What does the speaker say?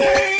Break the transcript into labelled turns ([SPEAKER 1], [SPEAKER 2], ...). [SPEAKER 1] Hey!